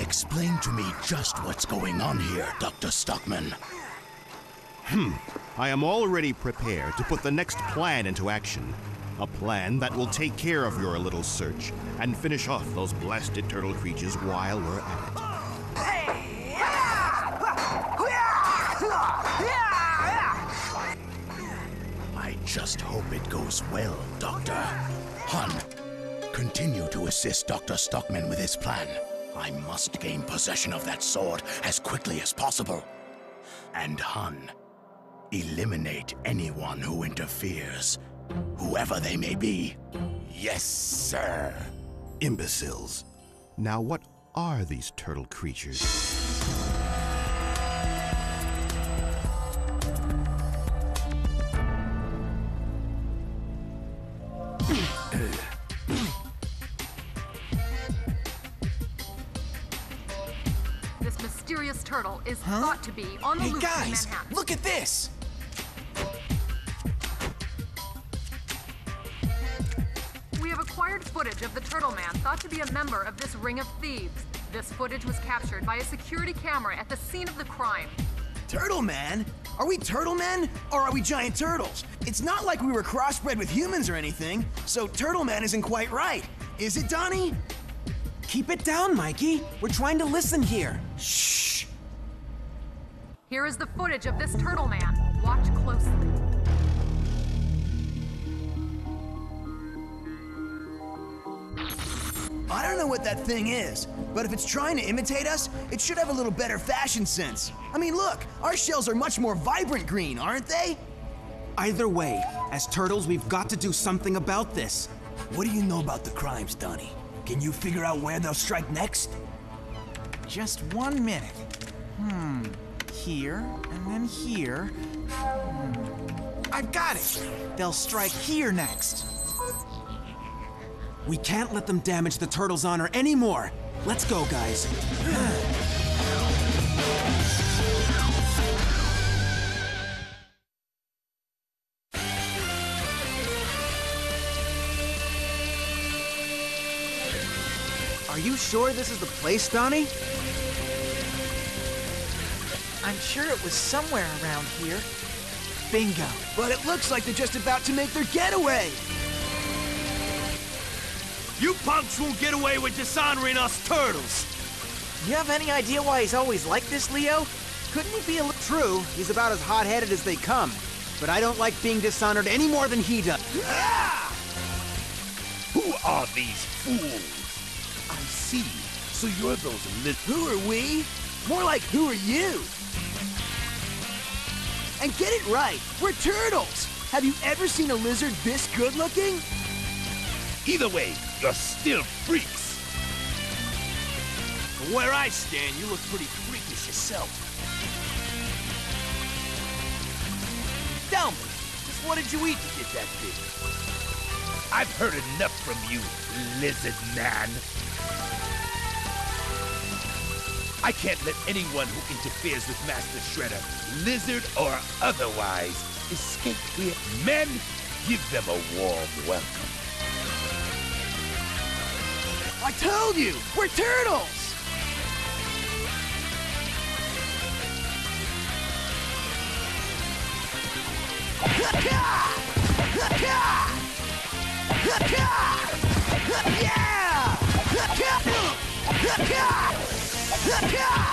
Explain to me just what's going on here, Dr. Stockman. Hmm. I am already prepared to put the next plan into action. A plan that will take care of your little search and finish off those blasted turtle creatures while we're at hope it goes well, Doctor. Hun, continue to assist Dr. Stockman with his plan. I must gain possession of that sword as quickly as possible. And Hun, eliminate anyone who interferes, whoever they may be. Yes, sir. Imbeciles. Now, what are these turtle creatures? Is thought to be on the Hey loose guys, in Manhattan. look at this! We have acquired footage of the Turtle Man thought to be a member of this ring of thieves. This footage was captured by a security camera at the scene of the crime. Turtle Man? Are we turtle men or are we giant turtles? It's not like we were crossbred with humans or anything, so Turtle Man isn't quite right. Is it, Donnie? Keep it down, Mikey. We're trying to listen here. Shh. Here is the footage of this Turtle Man. Watch closely. I don't know what that thing is, but if it's trying to imitate us, it should have a little better fashion sense. I mean, look, our shells are much more vibrant green, aren't they? Either way, as turtles, we've got to do something about this. What do you know about the crimes, Donnie? Can you figure out where they'll strike next? Just one minute. Hmm. Here, and then here. Hmm. I've got it! They'll strike here next. We can't let them damage the turtle's honor anymore. Let's go, guys. Are you sure this is the place, Donnie? I'm sure it was somewhere around here. Bingo. But it looks like they're just about to make their getaway. You punks won't get away with dishonoring us turtles! You have any idea why he's always like this, Leo? Couldn't he be a little... True, he's about as hot-headed as they come. But I don't like being dishonored any more than he does. Who are these fools? I see. So you're those lit- Who are we? More like, who are you? And get it right, we're turtles! Have you ever seen a lizard this good looking? Either way, you're still freaks. From where I stand, you look pretty freakish yourself. Tell me, just what did you eat to get that big? I've heard enough from you, lizard man. I can't let anyone who interferes with Master Shredder, lizard or otherwise, escape here. Men, give them a warm welcome. I told you, we're turtles! Yeah!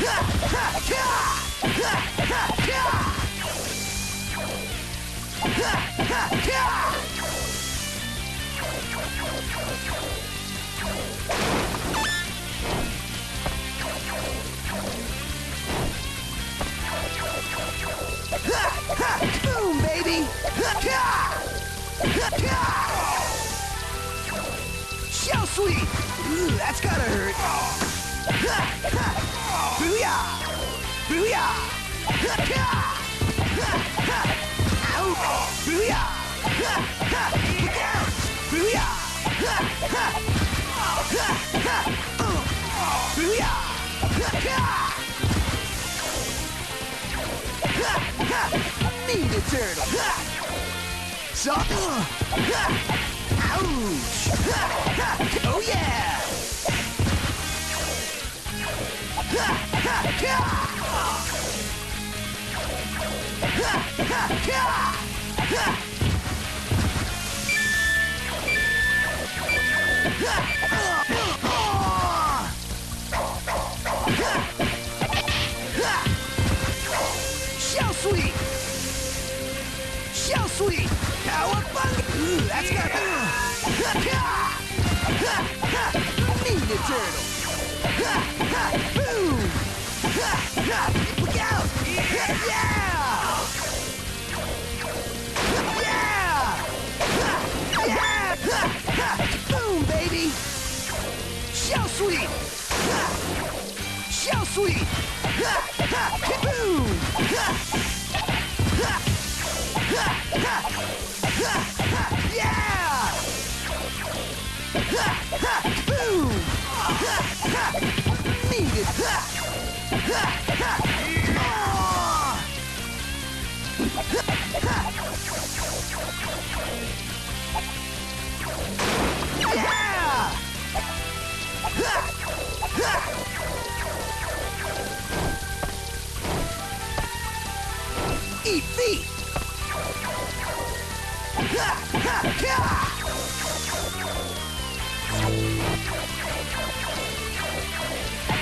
哈哈哈 ouch! Oh yeah! Shell sweet! Shell sweet! Cowabunga! Ooh, that's got Need a turtle! Boom! Look out! Yeah! Yeah! Yeah! Boom, baby! Shell sweet! Shell sweet! Eat feet! Boom! Boom!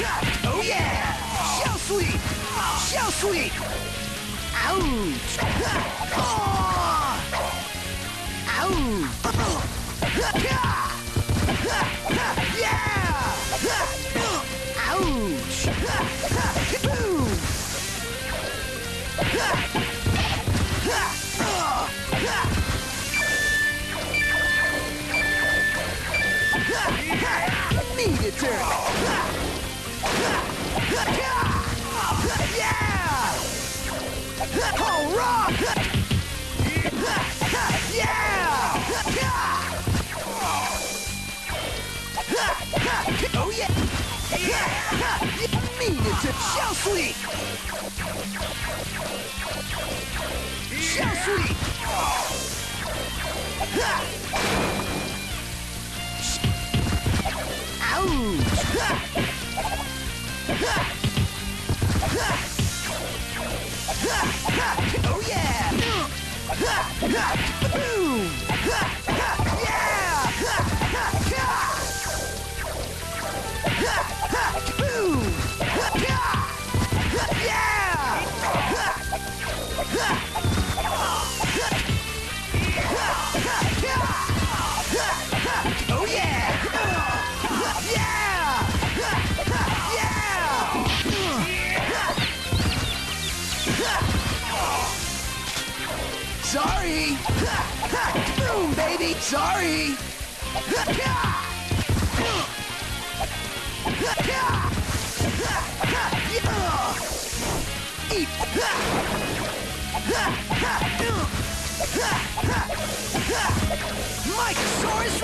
Oh yeah! Shell sweet! Shell sweet! Ouch! Oh! Ouch! Yeah! Ouch! Boom! Turtle! Yeah! Oh yeah! Oh yeah! Boom! Sorry! Eat! Microsaurus!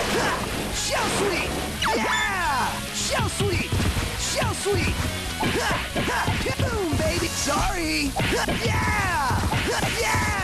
Shell sweet! Yeah! Shell sweet! Shell sweet! Boom, baby! Sorry! Yeah! Yeah!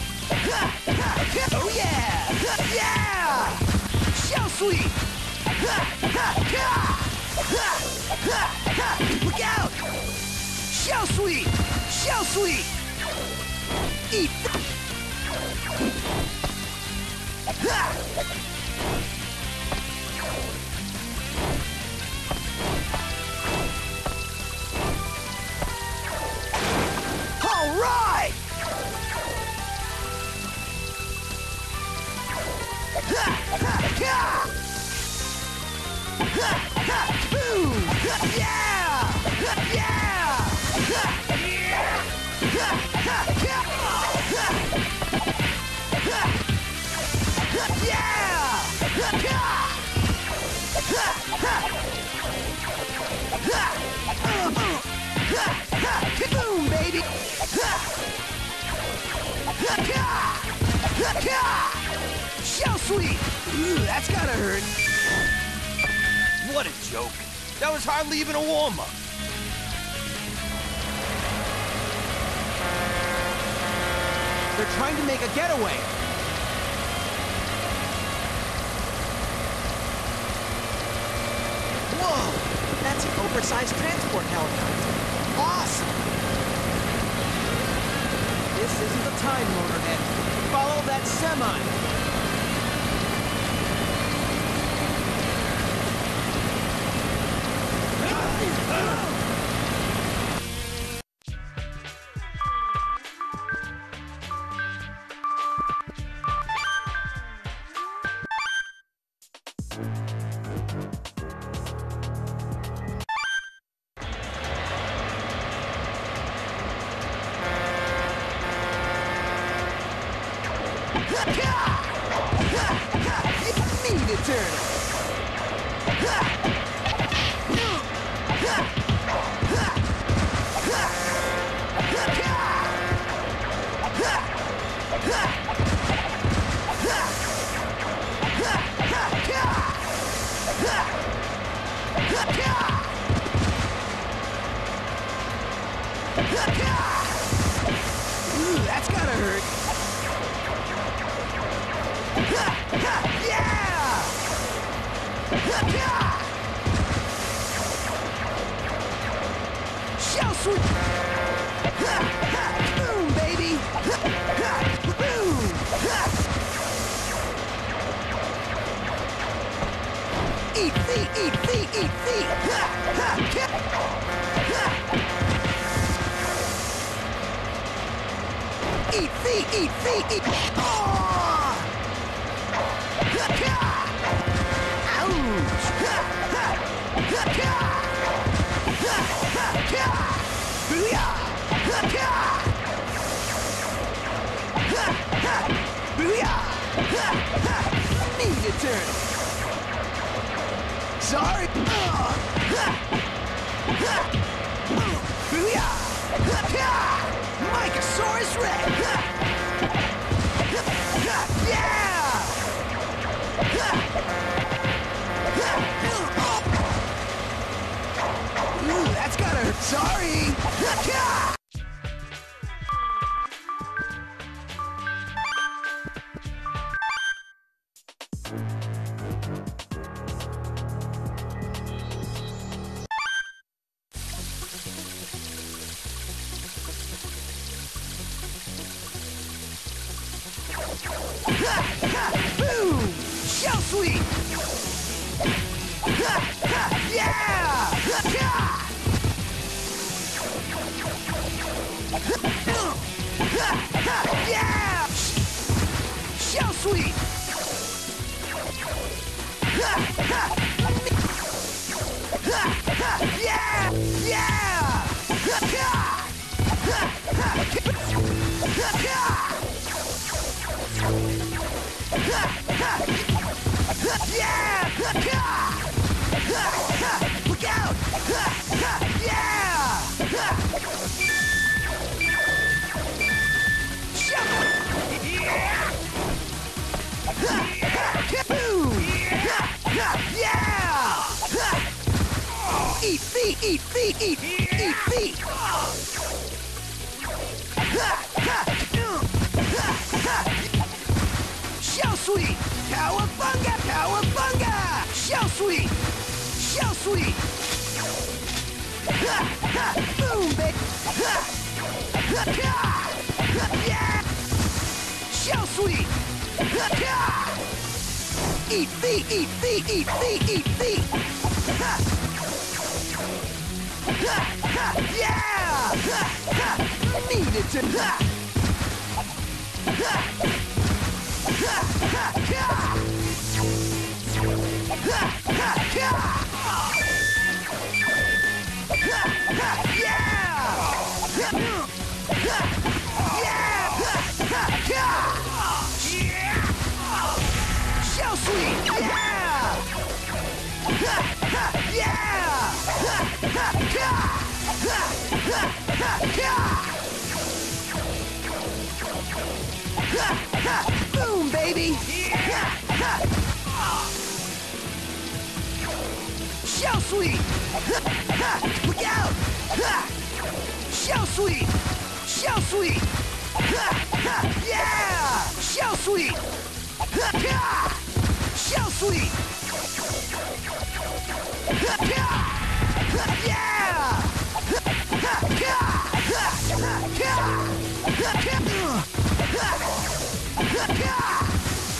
Oh yeah! Yeah! Shell sweep. Look out! Shell sweep! Shell sweep! Eat. Baby! Shell sweep! Ooh, that's gotta hurt. What a joke. That was hardly even a warm-up. They're trying to make a getaway. Whoa! Oversized transport helicopter. Awesome! This isn't the time, Motorhead. Follow that semi. Need a Boom, baby! Eat feet, eat feet, eat feet! Eat feet, eat feet, eat... Oh! Need a turtle. Sorry. Mycosaurus Rex. Yeah! Ooh, that's gotta hurt. Sorry. Yeah! Yeah! Yeah! Eat feet! Eat! Eat feet! Shell sweep! Cowabunga! Cowabunga! Shell sweep! Shell sweep! Boom, baby! Yeah! Shell sweep! Eat feet! Eat feet! Eat feet! Eat feet! Yeah! Needed to... Shell sweep! Yeah! Ha! Yeah! Boom, baby! Shell sweep! Look out! Shell sweep! Shell sweep! Yeah! Shell sweep! Shell sweep! Yeah!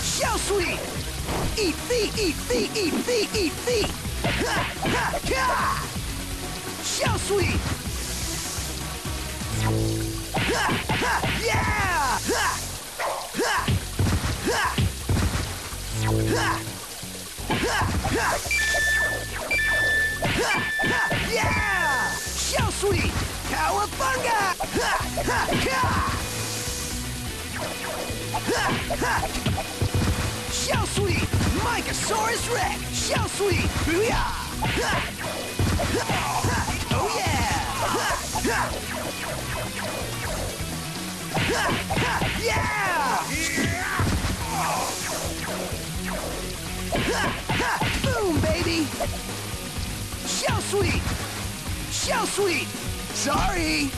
Shell sweep! Eat feet, eat feet, eat feet, eat feet! Shell sweep! Yeah! Yeah! Shell sweep! Cowabunga! Shell sweep! Mycosaurus Rex! Shell sweep! Booyah! Ha! Ha! Ha! Oh yeah! Ha ha! Yeah! Ha ha! Boom, baby! Shell sweep! Shell sweep! Sorry!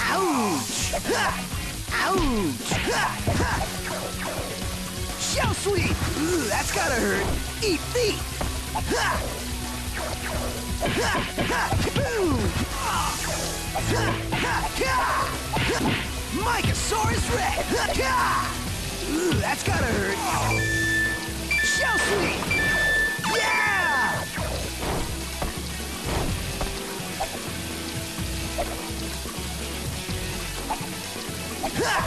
Ouch! Ouch! Shell sweep! Ooh, that's gotta hurt! Eat feet! Boom! Mycosaurus Rex! Ooh, that's gotta hurt! Shell sweep! All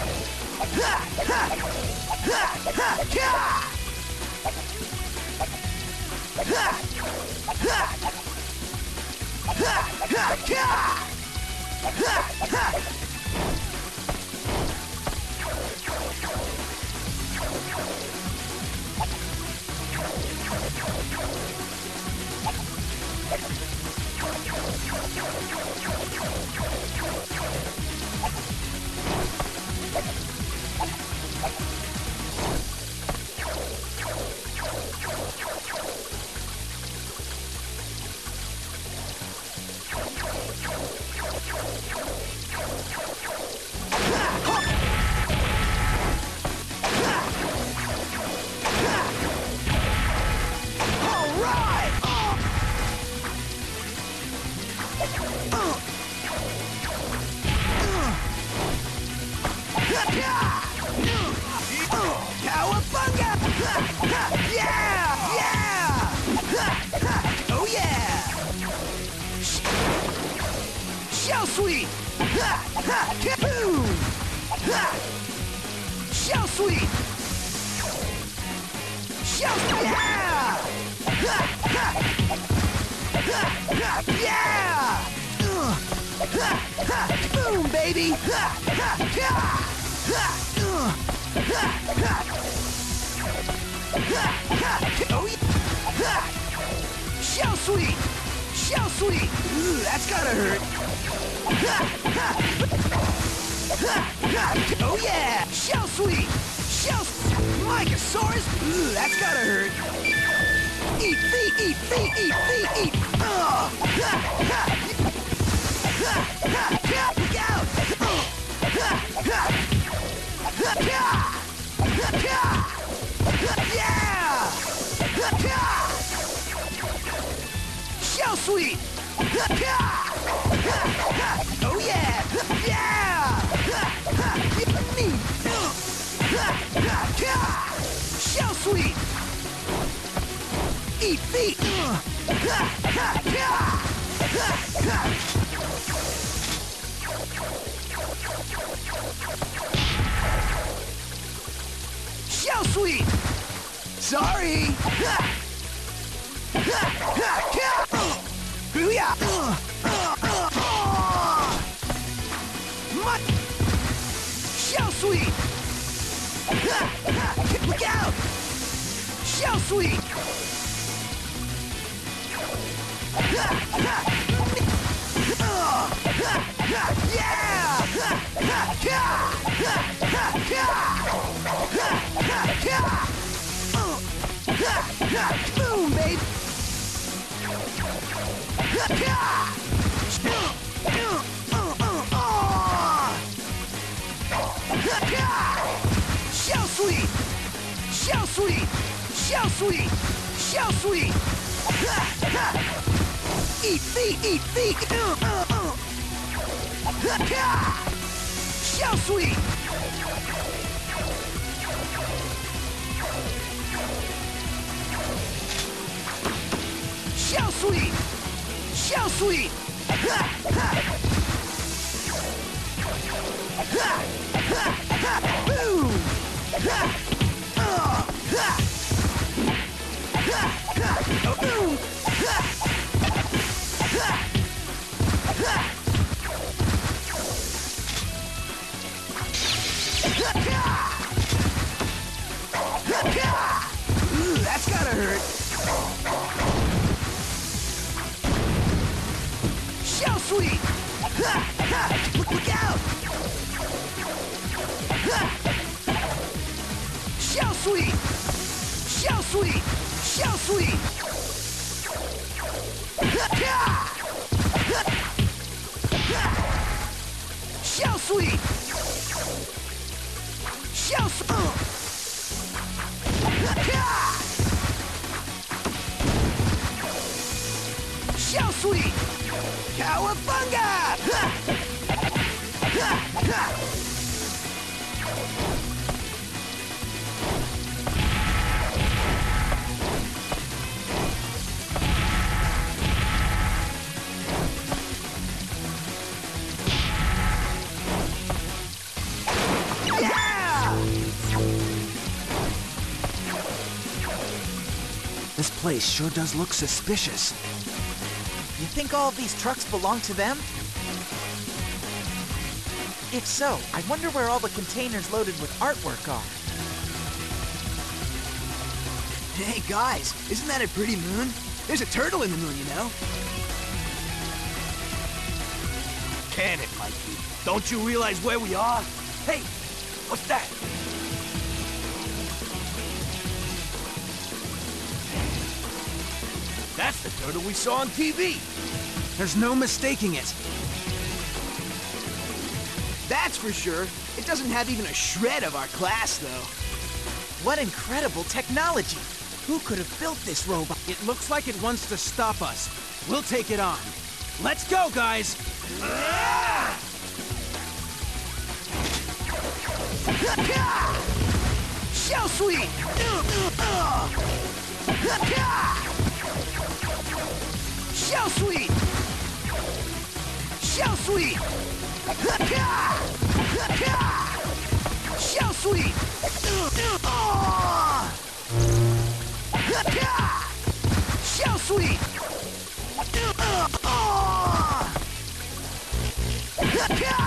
sweep! Shell sweep! Yeah! Yeah! Boom, baby! Shell sweep! Shell sweep! Ooh, that's gotta hurt! Oh yeah! Shell sweep! Shells! Mycosaurus! Ooh, that's gotta hurt. Eat feet, eat feet, eat feet, eat. Oh. Ha, ha. Ha, ha, ha. Look out! Oh. Sweet! Oh yeah! Yeah! Me! Shell sweet! Eat feet! Shell sweet! Sorry! Booyah! Mud! Shell ha. Look out! Shell ha. Yeah! Ha, ha, Ha, ha. Uh, uh, uh, uh, uh. Ha, ha. Shell sweet! Shell sweet! Shell sweet! Shell Shell ha. Boom! That's gotta hurt. Sweet! Ha, ha. Look, look out! Ha. Shell sweet! Shell sweet! Shell sweet! Ha, ha. Ha. Shell sweet! Shell s- Cowabunga! This place sure does look suspicious. You think all of these trucks belong to them? If so, I wonder where all the containers loaded with artwork are. Hey guys, isn't that a pretty moon? There's a turtle in the moon, you know? Can it, Mikey? Don't you realize where we are? Hey, what's that? That's the turtle we saw on TV. There's no mistaking it. That's for sure. It doesn't have even a shred of our class, though. What incredible technology! Who could have built this robot? It looks like it wants to stop us. We'll take it on. Let's go, guys! Shell sweet! Shell sweet! Shell sweet! Shell sweet! Shell sweet!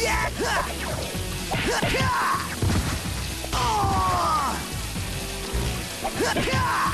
Yeah! Oh!